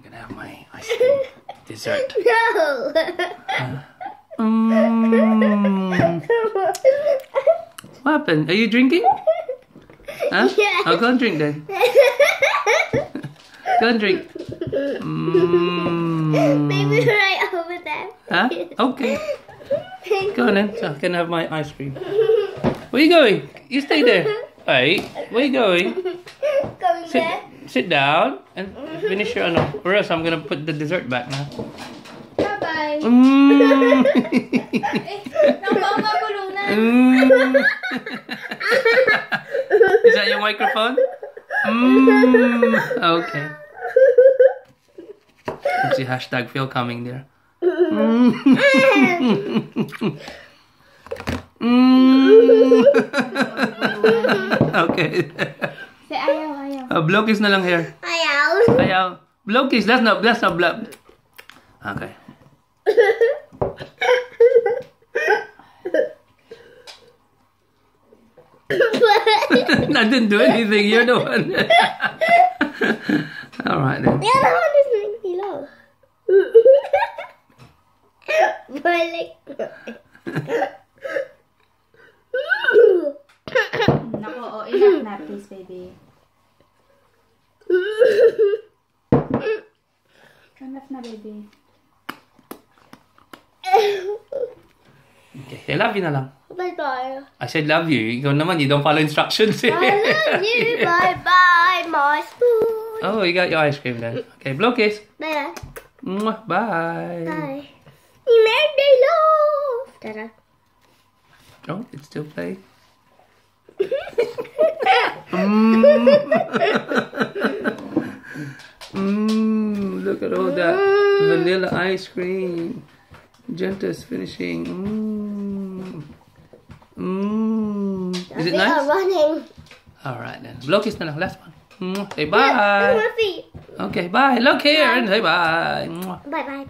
I'm gonna have my ice cream dessert. No. Mm. What happened? Are you drinking? Huh? Yeah. Oh, go and drink then. Go and drink. Mm. Maybe right over there. Huh? Okay. Go on then. So I can have my ice cream. Where you going? You stay there. Hey, where you going? Going Sit, there. Sit down and finish your ano. Or else I'm gonna put the dessert back now. Bye bye. Mm. Na. Mm. Is that your microphone? Mm. Okay. See hashtag Phil coming there. Mm. Mm. okay. Say ayaw, ayaw. Uh, blow kiss na lang here. Ayaw. Ayaw. Blow kiss. That's not, that's not blow. Okay. I didn't do anything. You're the one. All right then. The other one is below. Balik. Nako, enough na please, baby. Enough na, baby. Okay. I love you na lang. Bye bye. I said love you. Ikaw naman, you don't follow instructions. I love you. Bye bye, my spoon. oh, you got your ice cream then. Okay, blow kiss. Bye Mwah, Bye. bye. You made me love. Ta-da. Oh, it's still playing. Mmm. Mmm. Look at all that vanilla ice cream. Genta's finishing. Mmm. Mmm. Is it They are nice? running. All right then. Blow kiss na lang. Last one. Say bye. Okay, bye. Look here and say bye. Bye bye.